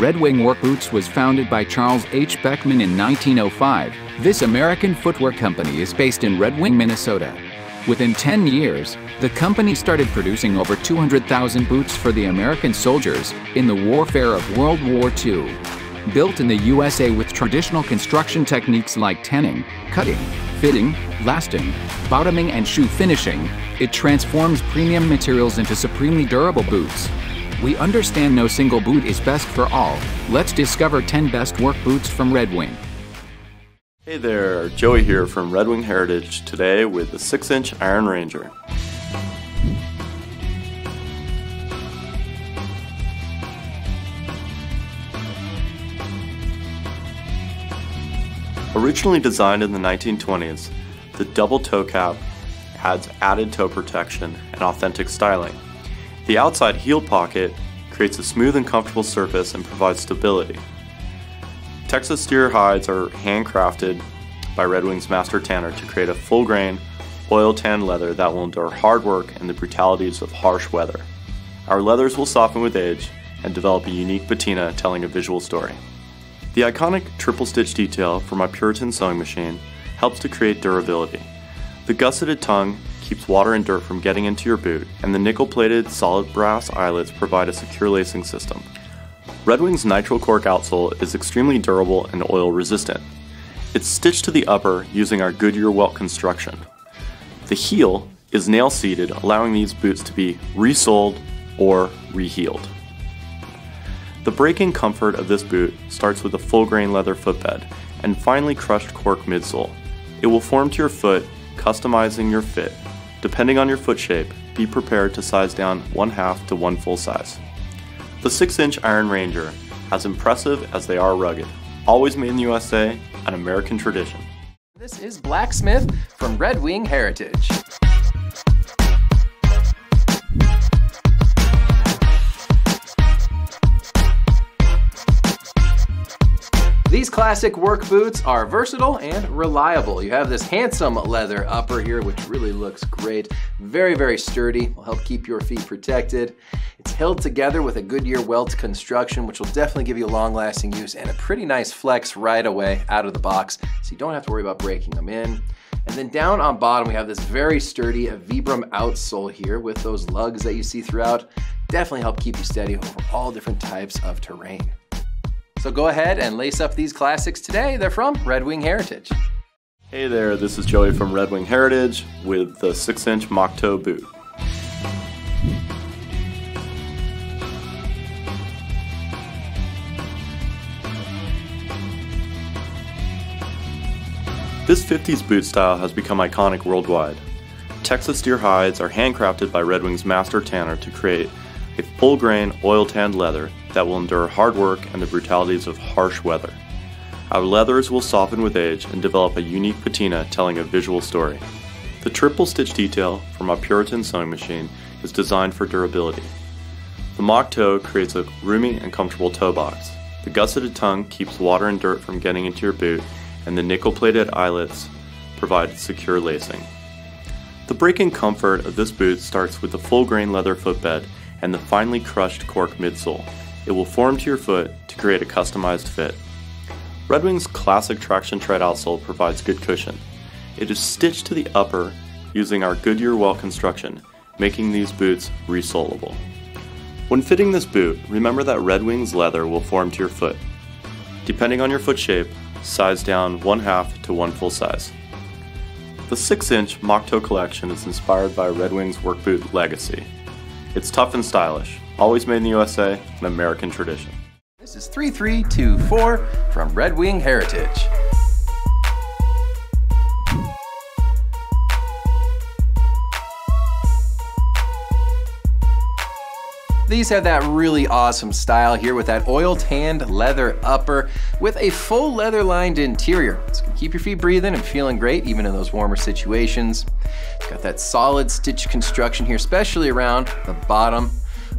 Red Wing Work Boots was founded by Charles H. Beckman in 1905. This American footwear company is based in Red Wing, Minnesota. Within 10 years, the company started producing over 200,000 boots for the American soldiers in the warfare of World War II. Built in the USA with traditional construction techniques like tanning, cutting, fitting, lasting, bottoming, and shoe finishing, it transforms premium materials into supremely durable boots. We understand no single boot is best for all. Let's discover 10 best work boots from Red Wing. Hey there, Joey here from Red Wing Heritage today with the 6 inch Iron Ranger. Originally designed in the 1920s, the double toe cap adds added toe protection and authentic styling. The outside heel pocket creates a smooth and comfortable surface and provides stability. Texas steer hides are handcrafted by Red Wing's master tanner to create a full grain, oil tan leather that will endure hard work and the brutalities of harsh weather. Our leathers will soften with age and develop a unique patina telling a visual story. The iconic triple stitch detail from my Puritan sewing machine helps to create durability. The gusseted tongue keeps water and dirt from getting into your boot, and the nickel-plated solid brass eyelets provide a secure lacing system. Red Wing's nitrile cork outsole is extremely durable and oil resistant. It's stitched to the upper using our Goodyear welt construction. The heel is nail seated, allowing these boots to be resoled or reheeled. The breaking comfort of this boot starts with a full grain leather footbed and finely crushed cork midsole. It will form to your foot, customizing your fit. Depending on your foot shape, be prepared to size down one half to one full size. The 6 inch Iron Ranger, as impressive as they are rugged, always made in the USA, an American tradition. This is Blacksmith from Red Wing Heritage. Classic work boots are versatile and reliable. You have this handsome leather upper here, which really looks great. Very, very sturdy, will help keep your feet protected. It's held together with a Goodyear welt construction, which will definitely give you long lasting use and a pretty nice flex right away out of the box, so you don't have to worry about breaking them in. And then down on bottom, we have this very sturdy Vibram outsole here with those lugs that you see throughout. Definitely help keep you steady over all different types of terrain. So go ahead and lace up these classics today. They're from Red Wing Heritage. Hey there, this is Joey from Red Wing Heritage with the 6 inch mock toe boot. This 50s boot style has become iconic worldwide. Texas steer hides are handcrafted by Red Wing's master tanner to create a full grain, oil tanned leather that will endure hard work and the brutalities of harsh weather. Our leathers will soften with age and develop a unique patina telling a visual story. The triple stitch detail from our Puritan sewing machine is designed for durability. The mock toe creates a roomy and comfortable toe box. The gusseted tongue keeps water and dirt from getting into your boot, and the nickel plated eyelets provide secure lacing. The breaking comfort of this boot starts with the full grain leather footbed and the finely crushed cork midsole. It will form to your foot to create a customized fit. Red Wing's classic traction tread outsole provides good cushion. It is stitched to the upper using our Goodyear welt construction, making these boots resolable. When fitting this boot, remember that Red Wing's leather will form to your foot. Depending on your foot shape, size down one half to one full size. The 6 inch mock toe collection is inspired by Red Wing's work boot legacy. It's tough and stylish, always made in the USA, an American tradition. This is 3324 from Red Wing Heritage. These have that really awesome style here with that oil tanned leather upper with a full leather lined interior. It's gonna keep your feet breathing and feeling great even in those warmer situations. It's got that solid stitch construction here, especially around the bottom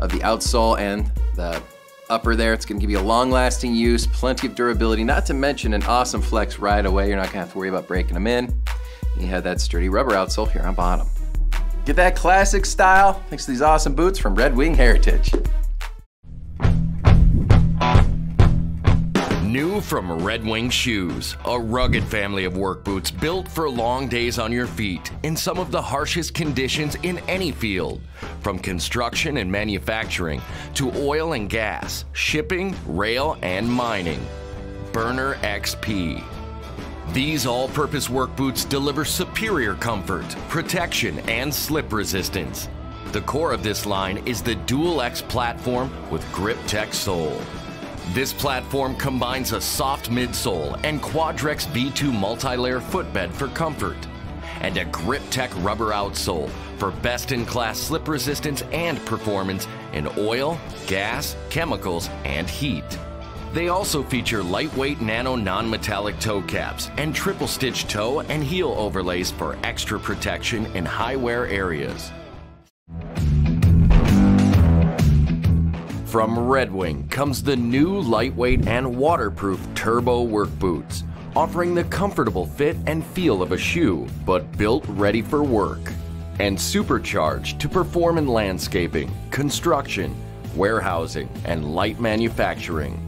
of the outsole and the upper there. It's gonna give you a long lasting use, plenty of durability, not to mention an awesome flex right away. You're not gonna have to worry about breaking them in. You have that sturdy rubber outsole here on bottom. Get that classic style thanks to these awesome boots from Red Wing Heritage. New from Red Wing Shoes, a rugged family of work boots built for long days on your feet in some of the harshest conditions in any field, from construction and manufacturing to oil and gas, shipping, rail, and mining. BRNR XP. These all-purpose work boots deliver superior comfort, protection, and slip resistance. The core of this line is the Dual X platform with Grip Tech sole. This platform combines a soft midsole and Quadrex V2 multi-layer footbed for comfort, and a Grip Tech rubber outsole for best-in-class slip resistance and performance in oil, gas, chemicals, and heat. They also feature lightweight nano non-metallic toe caps and triple stitch toe and heel overlays for extra protection in high wear areas. From Red Wing comes the new lightweight and waterproof TRBO work boots, offering the comfortable fit and feel of a shoe, but built ready for work. And supercharged to perform in landscaping, construction, warehousing, and light manufacturing.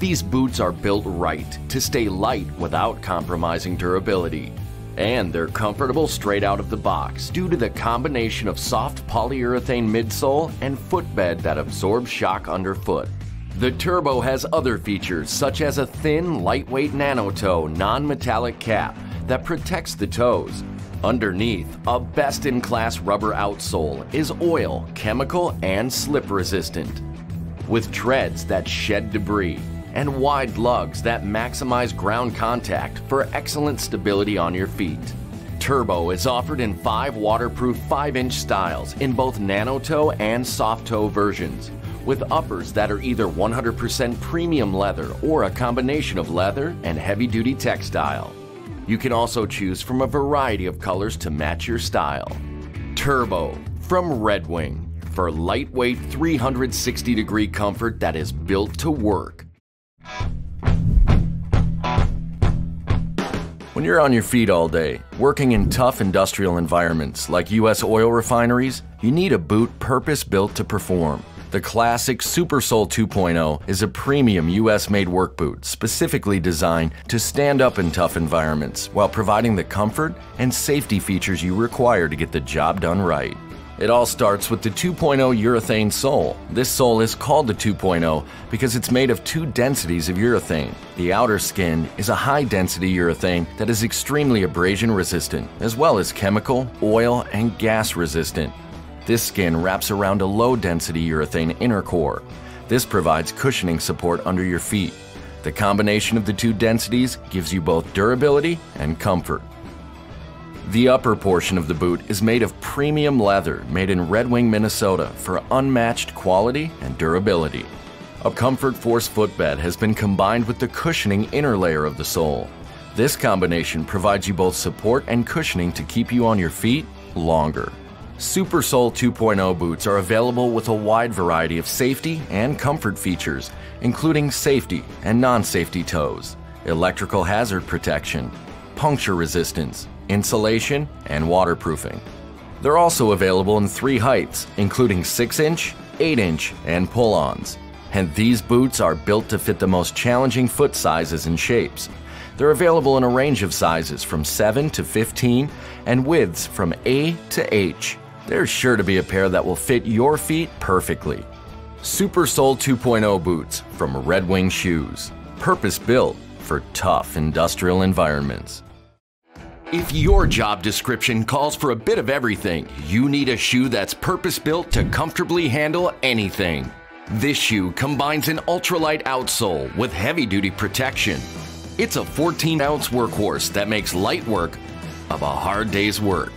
These boots are built right to stay light without compromising durability. And they're comfortable straight out of the box due to the combination of soft polyurethane midsole and footbed that absorbs shock underfoot. The TRBO has other features such as a thin, lightweight nano-toe non-metallic cap that protects the toes. Underneath, a best-in-class rubber outsole is oil, chemical, and slip resistant. With treads that shed debris and wide lugs that maximize ground contact for excellent stability on your feet. TRBO is offered in five waterproof 5-inch styles in both nano toe and soft toe versions, with uppers that are either 100% premium leather or a combination of leather and heavy-duty textile. You can also choose from a variety of colors to match your style. TRBO from Red Wing for lightweight 360 degree comfort that is built to work. When you're on your feet all day, working in tough industrial environments like U.S. oil refineries, you need a boot purpose built to perform. The classic Supersole 2.0 is a premium US made work boot specifically designed to stand up in tough environments while providing the comfort and safety features you require to get the job done right. It all starts with the 2.0 urethane sole. This sole is called the 2.0 because it's made of two densities of urethane. The outer skin is a high density urethane that is extremely abrasion resistant, as well as chemical, oil, and gas resistant. This skin wraps around a low density urethane inner core. This provides cushioning support under your feet. The combination of the two densities gives you both durability and comfort. The upper portion of the boot is made of premium leather made in Red Wing, Minnesota for unmatched quality and durability. A Comfort Force footbed has been combined with the cushioning inner layer of the sole. This combination provides you both support and cushioning to keep you on your feet longer. Supersole 2.0 boots are available with a wide variety of safety and comfort features, including safety and non-safety toes, electrical hazard protection, puncture resistance, insulation, and waterproofing. They're also available in three heights, including 6-inch, 8-inch, and pull-ons. And these boots are built to fit the most challenging foot sizes and shapes. They're available in a range of sizes from 7 to 15 and widths from A to H. There's sure to be a pair that will fit your feet perfectly. Supersole 2.0 boots from Red Wing Shoes. Purpose built for tough industrial environments. If your job description calls for a bit of everything, you need a shoe that's purpose built to comfortably handle anything. This shoe combines an ultralight outsole with heavy duty protection. It's a 14 ounce workhorse that makes light work of a hard day's work.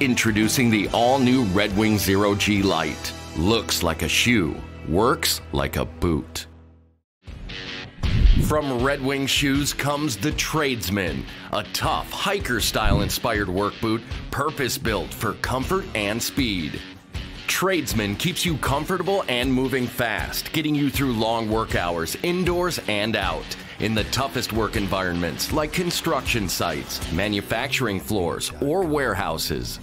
Introducing the all new Red Wing Zero-G Lite. Looks like a shoe, works like a boot. From Red Wing Shoes comes the Tradesman, a tough hiker style inspired work boot purpose built for comfort and speed. Tradesman keeps you comfortable and moving fast, getting you through long work hours indoors and out in the toughest work environments like construction sites, manufacturing floors, or warehouses.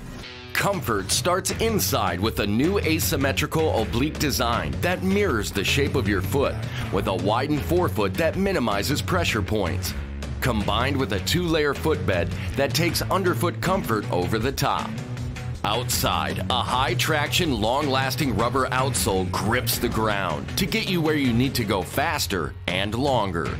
Comfort starts inside with a new asymmetrical oblique design that mirrors the shape of your foot with a widened forefoot that minimizes pressure points. Combined with a two layer footbed that takes underfoot comfort over the top. Outside, a high traction, long lasting rubber outsole grips the ground to get you where you need to go faster and longer.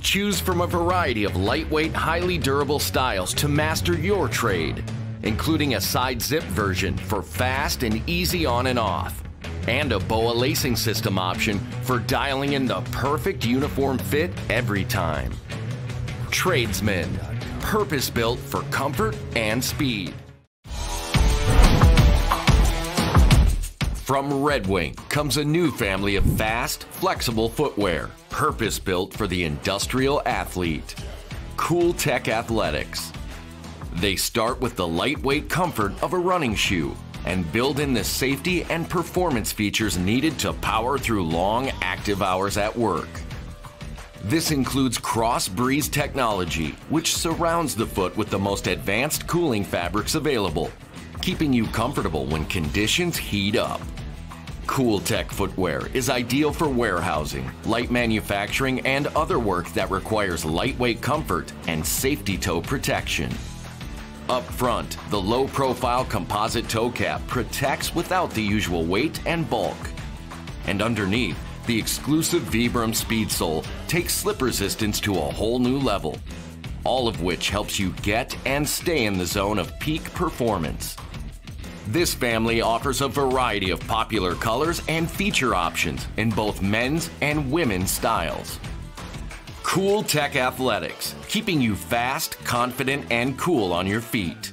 Choose from a variety of lightweight, highly durable styles to master your trade including a side zip version for fast and easy on and off, and a BOA lacing system option for dialing in the perfect uniform fit every time. Tradesman, purpose built for comfort and speed. From Red Wing comes a new family of fast, flexible footwear, purpose built for the industrial athlete. Cooltech Athletics. They start with the lightweight comfort of a running shoe and build in the safety and performance features needed to power through long, active hours at work. This includes Cross Breeze technology, which surrounds the foot with the most advanced cooling fabrics available, keeping you comfortable when conditions heat up. Cooltech footwear is ideal for warehousing, light manufacturing, and other work that requires lightweight comfort and safety toe protection. Up front, the low profile composite toe cap protects without the usual weight and bulk. And underneath, the exclusive Vibram Speed Sole takes slip resistance to a whole new level, all of which helps you get and stay in the zone of peak performance. This family offers a variety of popular colors and feature options in both men's and women's styles. Cooltech Athletics, keeping you fast, confident, and cool on your feet.